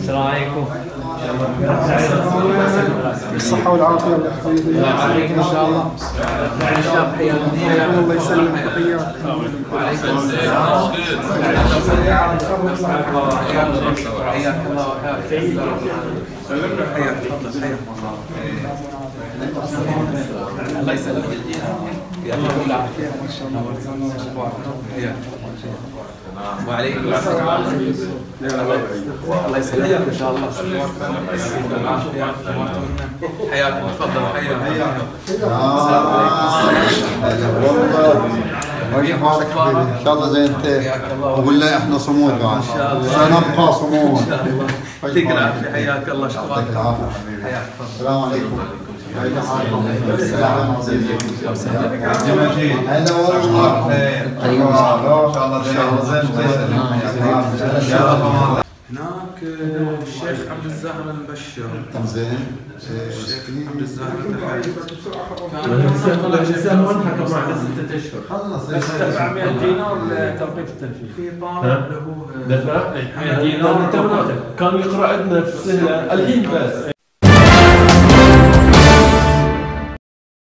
السلام عليكم بالصحة والعافية السلام عليكم ان شاء الله يعني الله يسلمك حياك وعليكم السلام حياك الله حياك حياك الله يسلمك يا الله بالعافيه ما شاء الله حياك وعليكم السلام. الله يسلمك إن شاء الله. حياكم. تفضل حياكم. والله كيف حالك حبيبي ان شاء الله. زي انت لي إحنا صمود بعد سنبقى صمود يعطيك العافيه حياك الله. يعطيك شكرا العافيه حبيبي السلام عليكم هناك الشيخ عبد الزاهر المبشر زين الشيخ عبد الزاهر البحري الانسان ما انحكم بعد ستة اشهر خلص 400 دينار لتوقيف التنفيذ في طالب له دفع 100 دينار كان يقرا عندنا في السهله الحين بس.